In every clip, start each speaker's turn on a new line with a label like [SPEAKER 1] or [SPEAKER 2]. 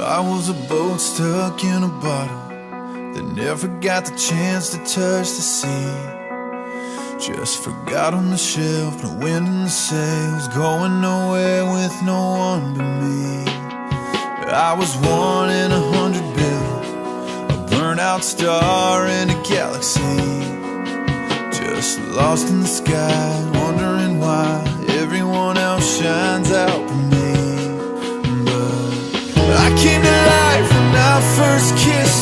[SPEAKER 1] I was a boat stuck in a bottle that never got the chance to touch the sea. Just forgot on the shelf, no wind in the sails, going nowhere with no one but me. I was one in a hundred bill, a burnout star in a galaxy. Just lost in the sky, wondering why everyone else shines out for me. I came to life when I first kissed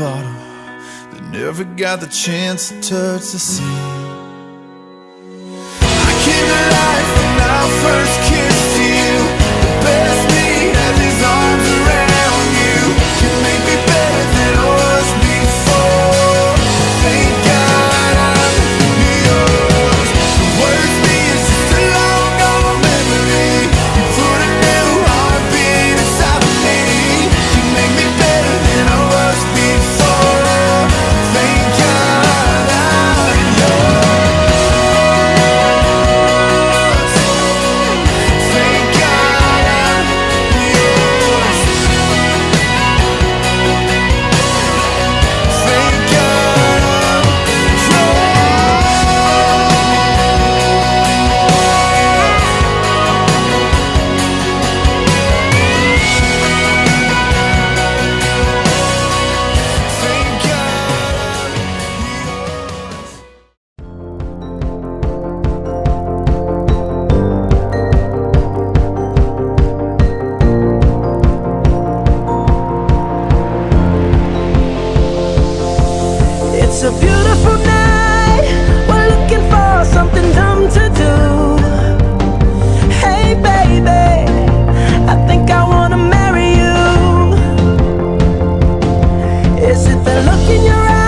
[SPEAKER 1] bottle that never got the chance to touch the sea.
[SPEAKER 2] It's a beautiful night. We're looking for something dumb to do. Hey, baby, I think I wanna marry you. Is it the look in your eyes?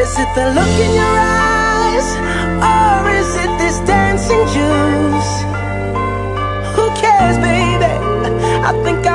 [SPEAKER 2] Is it the look in your eyes, or is it this dancing juice? Who cares, baby? I think I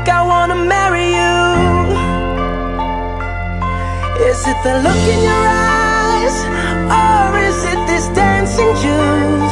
[SPEAKER 2] think I wanna marry you? Is it the look in your eyes? Or is it this dancing juice?